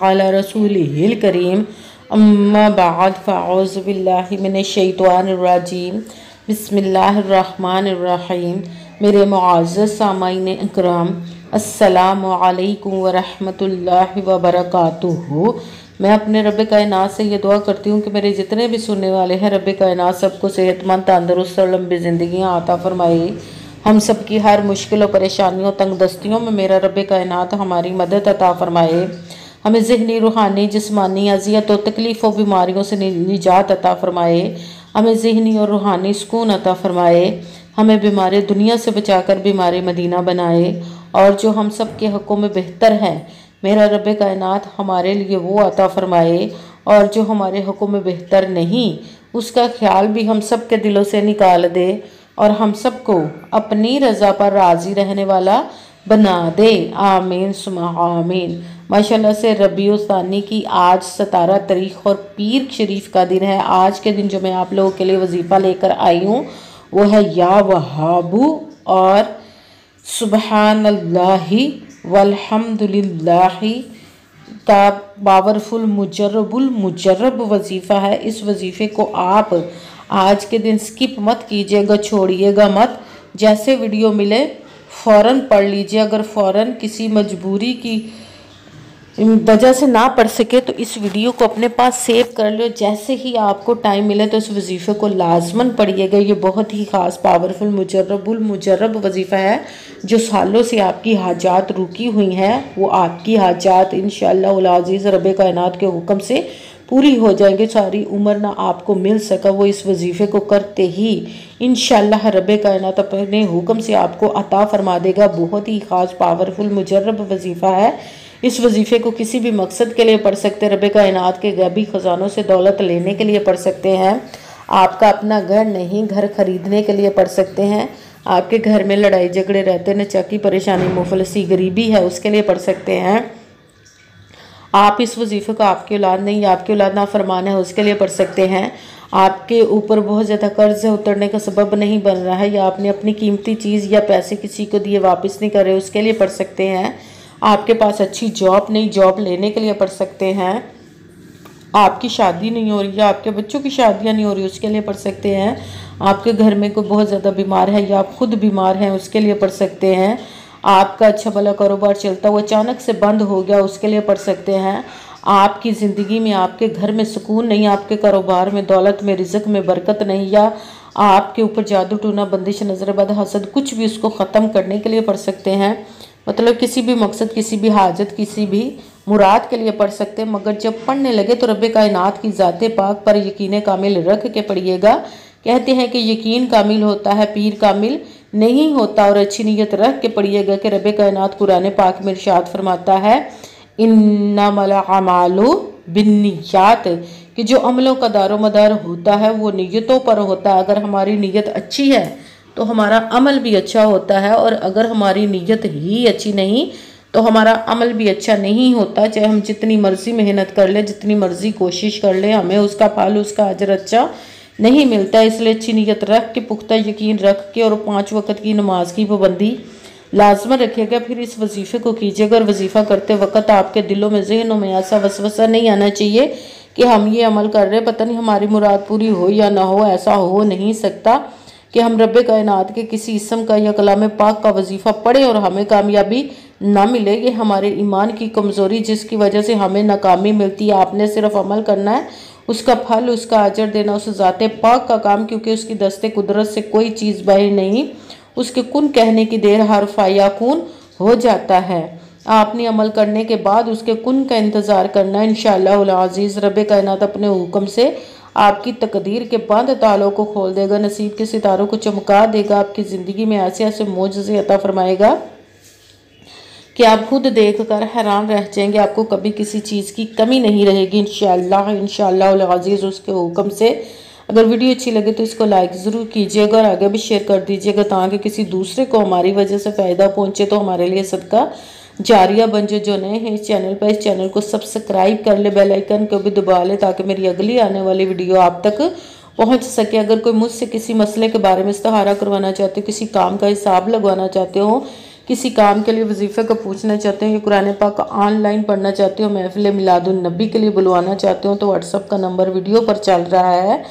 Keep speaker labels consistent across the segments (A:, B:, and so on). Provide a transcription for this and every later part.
A: अला रसूलिहिल करीम अम्मा बाद फ़ाउज़ बिल्लाहि मिनश्शैतानिर्रजीम बिस्मिल्लाहिर्रहमानिर्रहीम मेरे मुआज़्ज़ सामाइन इकराम अस्सलामु अलैकुम वरहमतुल्लाहि वबरकातुहू मैं अपने रब कायनात से ये दुआ करती हूँ कि मेरे जितने भी सुनने वाले हैं रब कायनात सबको सेहतमंद तंदरुस्त और लंबी ज़िंदगियाँ आता फरमाए हम सब की हर मुश्किल और परेशानियों, तंग दस्तियों में मेरा रब कायनात हमारी मदद अता फरमाए। हमें जहनी, रूहानी, जिसमानी, अजियत और तकलीफ़ और बीमारियों से निजात अता फरमाए। हमें जहनी और रूहानी सुकून अता फरमाए। हमें बीमारी दुनिया से बचाकर बीमारी मदीना बनाए। और जो हम सब के हक़ों में बेहतर है, मेरा रब कायनात हमारे लिए वो अता फरमाए। और जो हमारे हक़ों में बेहतर नहीं, उसका ख्याल भी हम सब के दिलों से निकाल दे। और हम सबको अपनी रज़ा पर राज़ी रहने वाला बना दे। आमीन, सुमा, आमीन। माशाल्लाह से रबी उस्तानी की आज सतारह तारीख और पीर शरीफ का दिन है। आज के दिन जो मैं आप लोगों के लिए वजीफ़ा लेकर आई हूँ, वो है या वहाबू और सुबहान अल्लाही वल्हम्दुलिल्लाही। का पावरफुल मुजरबुल मुजरब वजीफ़ा है। इस वजीफ़े को आप आज के दिन स्किप मत कीजिएगा, छोड़िएगा मत। जैसे वीडियो मिले फ़ौर पढ़ लीजिए। अगर फ़ौर किसी मजबूरी की वजह से ना पढ़ सके तो इस वीडियो को अपने पास सेव कर लो जैसे ही आपको टाइम मिले तो इस वजीफ़े को लाजमन पढ़िएगा। ये बहुत ही ख़ास पावरफुल मुजरबुल मुजरब वजीफ़ा है, जो सालों से आपकी हाजात रुकी हुई हैं। वो आपकी हाजात इन शजीज़ रब कायनात के हुक्म से पूरी हो जाएँगे, सारी उम्र ना आपको मिल सका, वो इस वजीफ़े को करते ही। इन रब कायनात अपने हुक्म से आपको अता फरमा देगा। बहुत ही ख़ास पावरफुल मुजरब वजीफ़ा है। इस वजीफ़े को किसी भी मकसद के लिए पढ़ सकते रब कायनात के गैबी ख़जानों से दौलत लेने के लिए पढ़ सकते हैं। आपका अपना घर नहीं, घर खरीदने के लिए पढ़ सकते हैं। आपके घर में लड़ाई झगड़े रहते न चकी परेशानी, मुफलसी, गरीबी है, उसके लिए पढ़ सकते हैं। आप इस वजीफ़े को आपकी औलाद नहीं या आपकी औलाद ना फरमान है, उसके लिए पढ़ सकते हैं। आपके ऊपर बहुत ज़्यादा कर्ज उतरने का सबब नहीं बन रहा है, या आपने अपनी कीमती चीज़ या पैसे किसी को दिए वापस नहीं कर रहे उसके लिए पढ़ सकते हैं। आपके पास अच्छी जॉब नहीं, जॉब लेने के लिए पढ़ सकते हैं। आपकी शादी नहीं हो रही, या आपके बच्चों की शादियाँ नहीं हो रही, उसके लिए पढ़ सकते हैं। आपके घर में कोई बहुत ज़्यादा बीमार है, या आप खुद बीमार हैं, उसके लिए पढ़ सकते हैं। आपका अच्छा भला कारोबार चलता वो अचानक से बंद हो गया, उसके लिए पढ़ सकते हैं। आपकी ज़िंदगी में, आपके घर में सुकून नहीं, आपके कारोबार में, दौलत में, रिजक में बरकत नहीं, या आपके ऊपर जादू टूना, बंदिश, नज़रबद, हसद, कुछ भी उसको ख़त्म करने के लिए पढ़ सकते हैं। मतलब किसी भी मकसद, किसी भी हाजत, किसी भी मुराद के लिए पढ़ सकते हैं, मगर जब पढ़ने लगे तो रब कायनात की ज़ात पाक पर यकीन कामिल रख के पढ़िएगा। कहते हैं कि यकीन कामिल होता है, पीर कामिल नहीं होता और अच्छी नीयत रख के पढ़िएगा कि रब कायनात कुरान पाक में इरशाद फरमाता है, इन्नमलू बिन्नियात, कि जो अमलों का दारो मदार होता है, वो नीयतों पर होता है। अगर हमारी नीयत अच्छी है तो हमारा अमल भी अच्छा होता है, और अगर हमारी नीयत ही अच्छी नहीं तो हमारा अमल भी अच्छा नहीं होता। चाहे हम जितनी मर्ज़ी मेहनत कर लें, जितनी मर्ज़ी कोशिश कर लें, हमें उसका फल, उसका अजर अच्छा नहीं मिलता, इसलिए अच्छी नीयत रख के, पुख्ता यकीन रख के और पाँच वक़्त की नमाज़ की पाबंदी लाजमन रखिएगा। फिर इस वजीफ़े को कीजिएगा और वजीफ़ा करते वक्त आपके दिलों में, जहनों में ऐसा वसवसा नहीं आना चाहिए कि हम ये अमल कर रहे हैं, पता नहीं हमारी मुराद पूरी हो या ना हो, ऐसा हो नहीं सकता कि हम रब कायनात के किसी इसम का या कलाम पाक का वजीफ़ा पढ़ें और हमें कामयाबी ना मिले। ये हमारे ईमान की कमज़ोरी जिसकी वजह से हमें नाकामी मिलती है। आपने सिर्फ़ अमल करना है उसका फल, उसका अजर देना, उस ज़ात पाक का काम, क्योंकि उसकी दस्ते कुदरत से कोई चीज़ बाहर नहीं। उसके कुन कहने की देर हर फाया कून हो जाता है। आपने अमल करने के बाद उसके कुन का इंतज़ार करना इन अज़ीज़ रब कायनात अपने हुक्म से आपकी तकदीर के बंद तालों को खोल देगा, नसीब के सितारों को चमका देगा, आपकी ज़िंदगी में ऐसे ऐसे मोजे अता फरमाएगा। कि आप खुद देख कर हैरान रह जाएँगे, आपको कभी किसी चीज़ की कमी नहीं रहेगी इन शजीज़ उसके हुक्म से। अगर वीडियो अच्छी लगे तो इसको लाइक ज़रूर कीजिएगा और आगे भी शेयर कर दीजिएगा ताकि किसी दूसरे को हमारी वजह से फ़ायदा पहुँचे तो हमारे लिए सदका जारिया बन जो जो नए हैं इस चैनल पर, इस चैनल को सब्सक्राइब कर ले बेल आइकन को भी दबा ले, ताकि मेरी अगली आने वाली वीडियो आप तक पहुँच सके। अगर कोई मुझसे किसी मसले के बारे में इस्तारा करवाना चाहते हो, किसी काम का हिसाब लगवाना चाहते हो किसी काम के लिए वजीफ़े को पूछना चाहते हो या कुरान पाक ऑनलाइन पढ़ना चाहते हो, महफिल मिलादुलनबी के लिए बुलवाना चाहते हो तो व्हाट्सअप का नंबर वीडियो पर चल रहा है।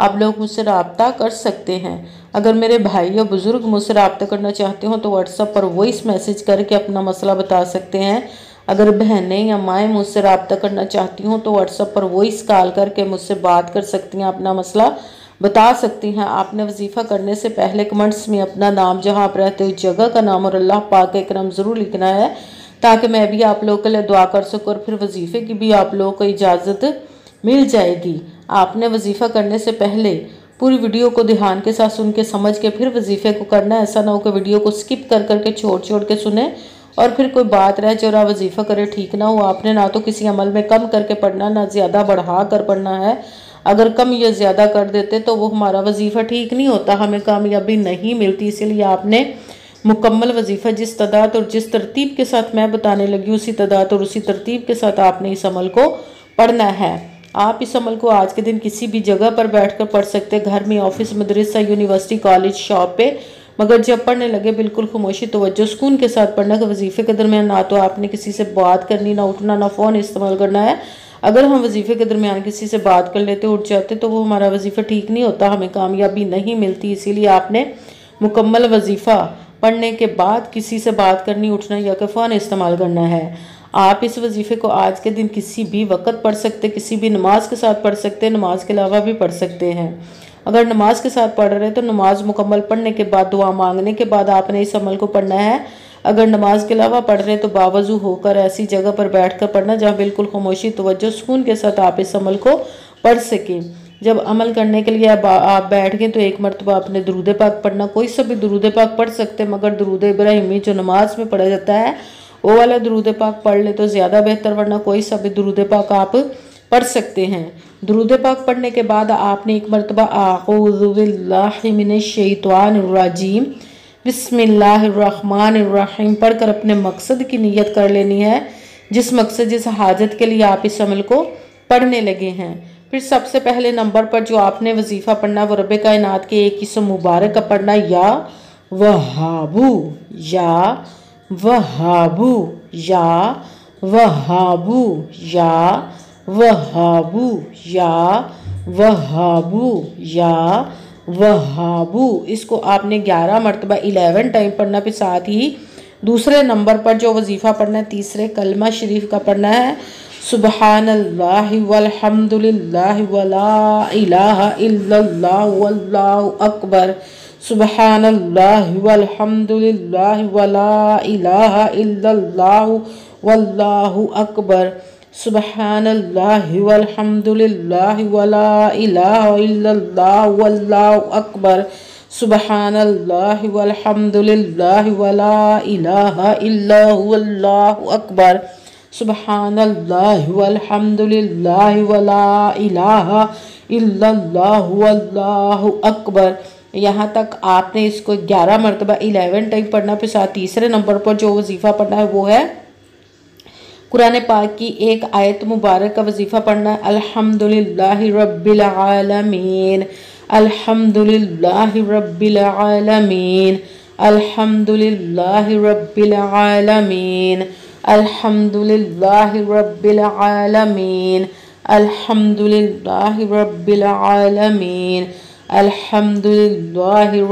A: आप लोग मुझसे रबता कर सकते हैं। अगर मेरे भाई या बुज़ुर्ग मुझसे रबता करना चाहते हो तो व्हाट्सअप पर वॉइस मैसेज करके अपना मसला बता सकते हैं। अगर बहनें या माएँ मुझसे रबता करना चाहती हूँ तो व्हाट्सअप पर वॉइस कॉल करके मुझसे बात कर सकती हैं, अपना मसला बता सकती हैं। आपने वजीफ़ा करने से पहले कमेंट्स में अपना नाम, जहाँ आप रहते हो, जगह का नाम और अल्लाह पाक का करम ज़रूर लिखना है, ताकि मैं भी आप लोगों के लिए दुआ कर सकूँ और फिर वजीफ़े की भी आप लोगों को इजाज़त मिल जाएगी। आपने वजीफ़ा करने से पहले पूरी वीडियो को ध्यान के साथ सुन के समझ के फिर वजीफ़े को करना ऐसा ना हो कि वीडियो को स्किप कर करके छोड़ छोड़ के सुने और फिर कोई बात रहे जो वजीफ़ा करे, ठीक ना हो। आपने ना तो किसी अमल में कम करके पढ़ना, ना ज़्यादा बढ़ा कर पढ़ना है। अगर कम या ज़्यादा कर देते तो वो हमारा वजीफ़ा ठीक नहीं होता, हमें कामयाबी नहीं मिलती। इसीलिए आपने मुकम्मल वजीफ़ा जिस तदाद और जिस तरतीब के साथ मैं बताने लगी उसी तदाद और उसी तरतीब के साथ आपने इस अमल को पढ़ना है। आप इस अमल को आज के दिन किसी भी जगह पर बैठकर पढ़ सकते घर में, ऑफ़िस, मदरसा, यूनिवर्सिटी, कॉलेज, शॉप पे। मगर जब पढ़ने लगे, बिल्कुल खामोशी तोज्जो सुकून के साथ पढ़ना कि वजीफ़े के दरमियान ना तो आपने किसी से बात करनी, ना उठना, ना फ़ोन इस्तेमाल करना है। अगर हम वजीफ़े के दरमियान किसी से बात कर लेते, उठ जाते तो वो हमारा वजीफ़ा ठीक नहीं होता, हमें कामयाबी नहीं मिलती। इसीलिए आपने मुकम्मल वजीफ़ा पढ़ने के बाद किसी से बात करनी, उठना या कफ़ान इस्तेमाल करना है। आप इस वजीफ़े को आज के दिन किसी भी वक्त पढ़ सकते, किसी भी नमाज़ के साथ पढ़ सकते, नमाज़ के अलावा भी पढ़ सकते हैं। अगर नमाज़ के साथ पढ़ रहे हैं तो नमाज़ मुकम्मल पढ़ने के बाद, दुआ मांगने के बाद आपने इस अमल को पढ़ना है। अगर नमाज़ के अलावा पढ़ रहे तो बावजू होकर ऐसी जगह पर बैठ कर पढ़ना जहाँ बिल्कुल खामोशी तोज्जो सुकून के साथ आप इस अमल को पढ़ सकें। जब अमल करने के लिए आप, बैठ गए तो एक मरतबा अपने दरूद पाक पढ़ना कोई सा भी दरूद पाक पढ़ सकते हैं मगर दरूद इब्राहिमी जो नमाज़ में पढ़ा जाता है वो वाला दरूद पाक पढ़ ले तो ज़्यादा बेहतर वरना कोई सा भी दरूद पाक आप पढ़ सकते हैं। दरूद पाक पढ़ने के बाद आपने एक मरतबा आख़ुज़बिल्लाशैतानरजीम बिस्मिल्लाहिर्रहमानिर्रहीम, पढ़कर अपने मकसद की नीयत कर लेनी है। जिस मकसद, जिस हाजत के लिए आप इस अमल को पढ़ने लगे हैं। फिर सबसे पहले नंबर पर जो आपने वजीफ़ा पढ़ना, वो रब कायनात के एक किस्म मुबारक का पढ़ना, या वहाबू या वहाबू या वहाबू या वहाबू या वहाबू, या वहाबू, इसको आपने ग्यारह मरतबा इलेवन टाइम पढ़ना, फिर साथ ही दूसरे नंबर पर जो वजीफ़ा पढ़ना है, तीसरे कलमा शरीफ का पढ़ना है सुबहान वलहमदिल्ला वला इलाहा इल्लल्लाह वल्लाहु अकबर सुबहान वलहमदिल्ला वला इलाहा इल्लल्लाह वल्लाहु अकबर। सुबहान वलहमदिल्ला वला इलाहा इल्लल्लाह वल्लाहु अकबर। सुबहान वलहमदिल्ला वला इलाहा इल्लल्लाहु वल्लाहु अकबर। वल्लाहु अकबर। यहाँ तक आपने इसको ग्यारह मरतबा इलेवन टाइम पढ़ना, फिर साथ तीसरे नंबर पर जो वजीफ़ा पढ़ना है वो है कुरान पाक की एक आयत मुबारक का वजीफ़ा पढ़ना अल्हम्दुलिल्लाह रब्बिल आलमीन। अल्हम्दुलिल्लाह रब्बिल आलमीन। रब्बिल आलमीन। रब्बिल आलमीन। रब्बिल आलमीन।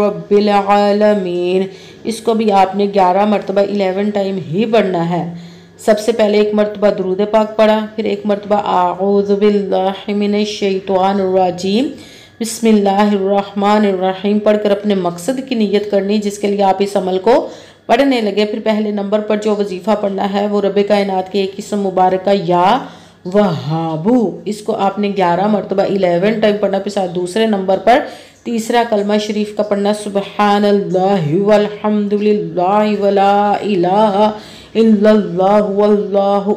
A: रब्बिल आलमीन। इसको भी आपने ग्यारह मरतबा इलेवन टाइम ही पढ़ना है। सबसे पहले एक मरतबा दरूद पाक पढ़ा, फिर एक मरतबा आऊज़बिल्लामिनशैतानरजीम बिस्मिल्लाहिर्रहमानिर्रहीम पढ़कर अपने मकसद की नीयत करनी, जिसके लिए आप इस अमल को पढ़ने लगे। फिर पहले नंबर पर जो वजीफ़ा पढ़ना है, वो रब कायनात के एक किस्म मुबारक या वहाबू। इसको आपने ग्यारह मरतबा, इलेवन टाइम पढ़ना, फिर साथ दूसरे नंबर पर तीसरा कलमा शरीफ का पढ़ना सुबहान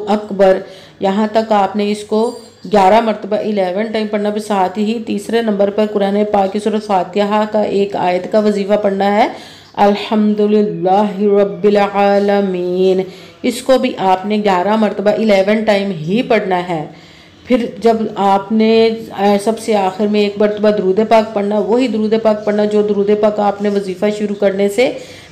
A: अकबर। यहाँ तक आपने इसको ग्यारह मरतबा, इलेवन टाइम पढ़ना, फिर साथ ही तीसरे नंबर पर कुरान पाक की सूरत फातिहा का एक आयत का वजीफ़ा पढ़ना है। अल्हम्दुलिल्लाह इसको भी आपने ग्यारह मरतबा, इलेवन टाइम ही पढ़ना है। फिर जब आपने सबसे आखिर में एक मरतबा दरूद पाक पढ़ना, वही दरूद पाक पढ़ना जो दरूद पाक आपने वजीफ़ा शुरू करने से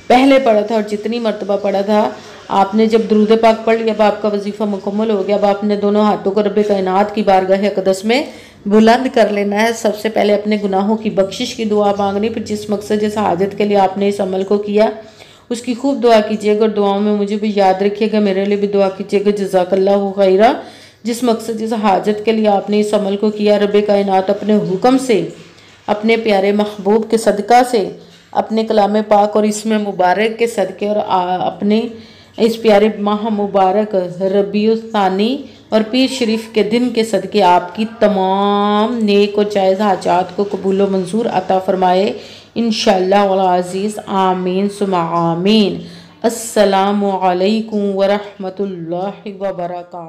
A: पहले पढ़ा था और जितनी मरतबा पढ़ा था, आपने जब द्रुद पाक पढ़ लिया, अब आपका वजीफ़ा मुकम्मल हो गया, अब आपने दोनों हाथों को रब कायनात की बारगाह अकदस में बुलंद कर लेना है। सबसे पहले अपने गुनाहों की बख्शिश की दुआ मांगनी, फिर जिस मकसद, जिस हाजत के लिए आपने इस अमल को किया, उसकी खूब दुआ कीजिएगा और दुआओं में मुझे भी याद रखिएगा, मेरे लिए भी दुआ कीजिएगा जजाकल्ला खैरा। जिस मकसद, जिस हाजत के लिए आपने इस अमल को किया रब कायनात अपने हुक्म से, अपने प्यारे महबूब के सदका से अपने कलाम पाक और इसमें मुबारक के सदक़े और अपने इस प्यारे माह मुबारक रबीसानी और पीर शरीफ के दिन के सदक़े आपकी तमाम नेक और जायज़ हाजात को कबूल मंजूर अता फ़रमाए। इन अज़ीज़, आमीन सुमा आमीन। असलकम वरहमल वर्का